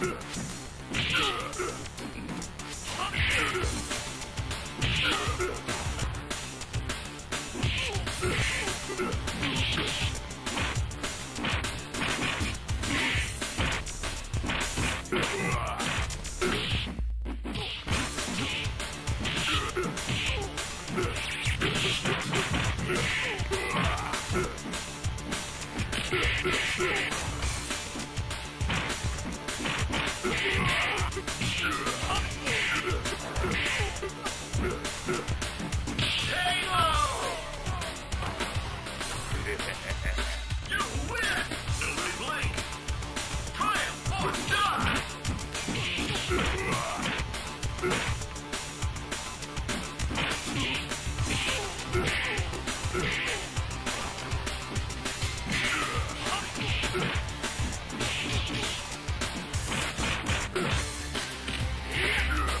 Ugh.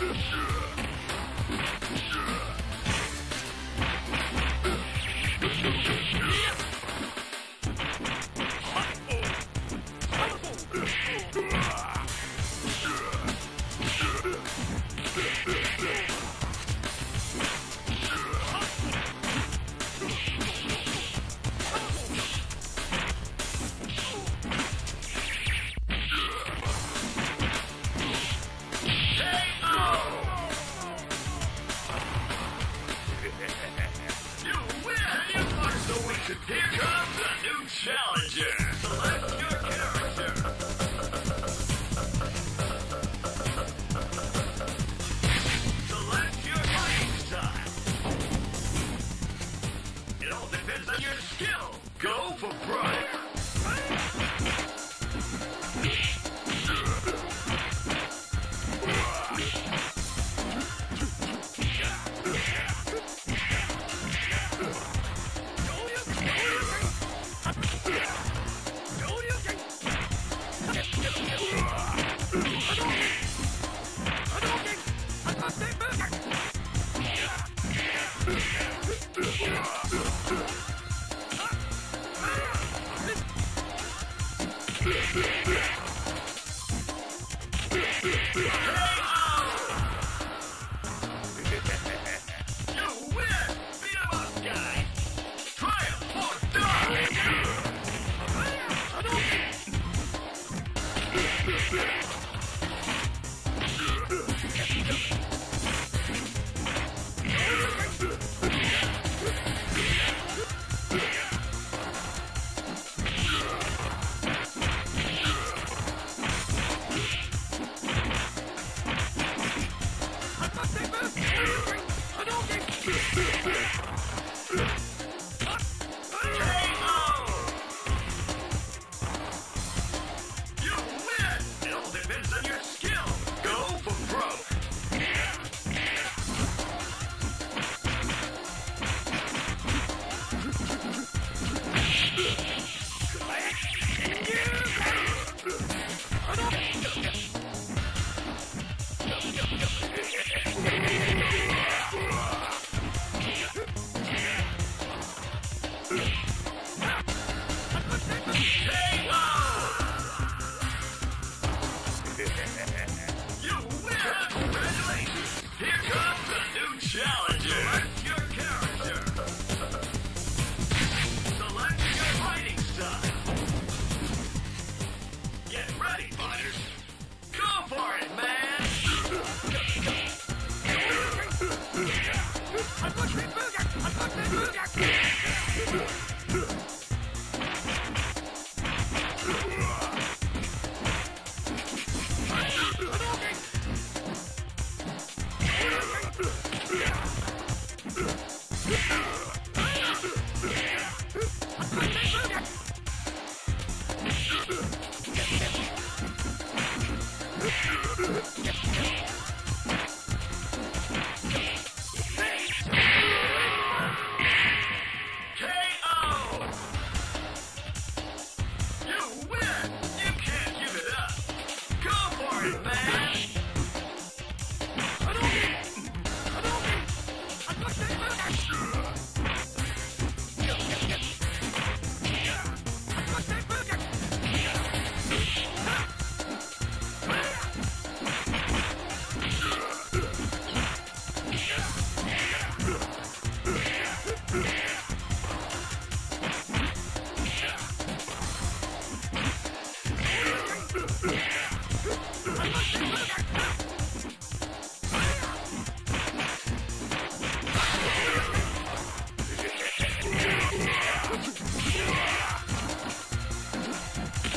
Attention! Hey! Yeah.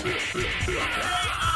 Win! See ya not like this! Here comes a new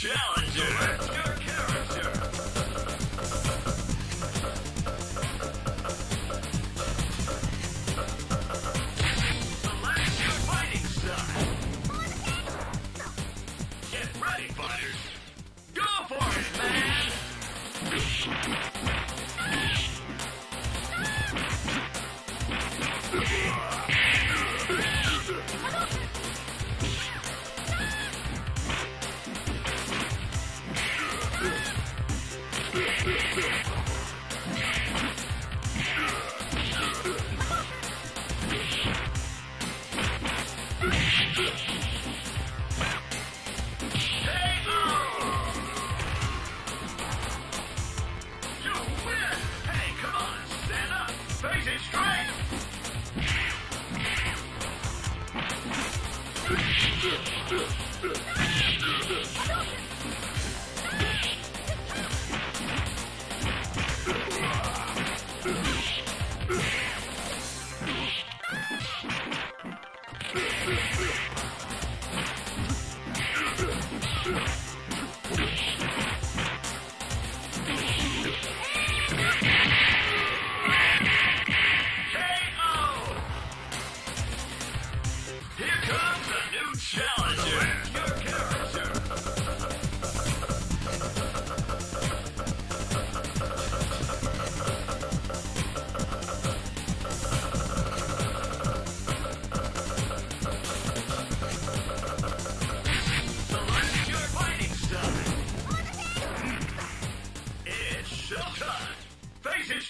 challenger!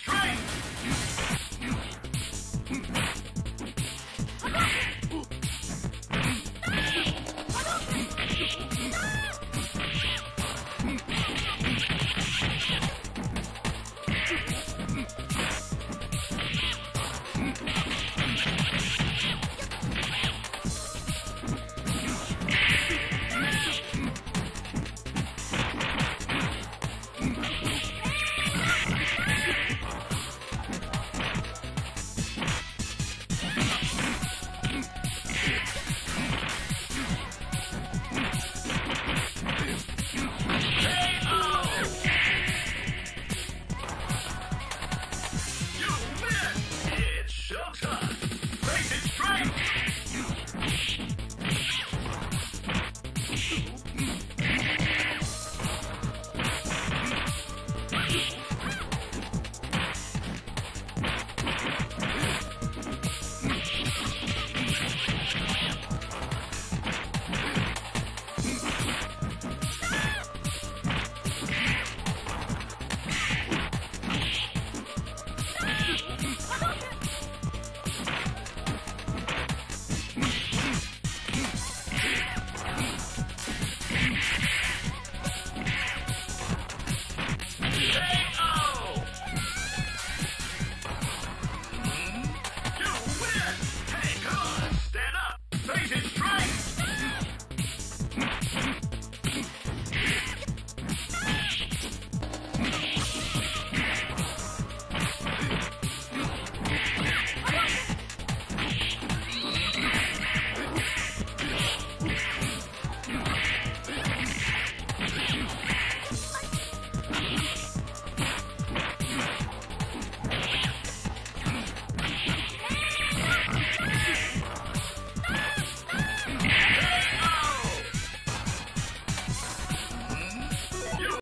Straight!